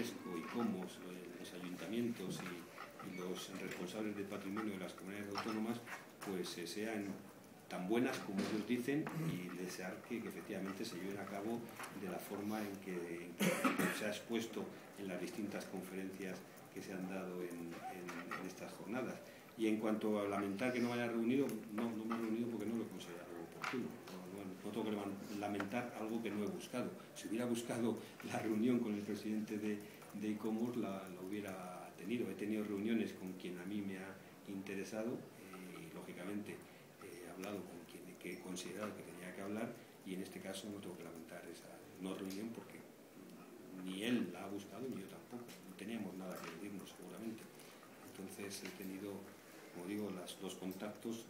UNESCO, ICOMOS, los ayuntamientos y, los responsables del patrimonio de las comunidades autónomas pues sean tan buenas como ellos dicen y desear que, efectivamente se lleven a cabo de la forma en que, se ha expuesto en las distintas conferencias que se han dado en, estas jornadas. Y en cuanto a lamentar que no haya reunido, no, no me he reunido porque no lo he considerado oportuno. No, tengo que lamentar algo que no he buscado. Si hubiera buscado la reunión con el presidente de, de ICOMOS, la, hubiera tenido. He tenido reuniones con quien a mí me ha interesado eh, y, lógicamente, hablado con quien he considerado que tenía que hablar y en este caso no tengo que lamentar esa no reunión porque ni él la ha buscado ni yo tampoco. No teníamos nada que decirnos seguramente. Entonces he tenido, como digo, los contactos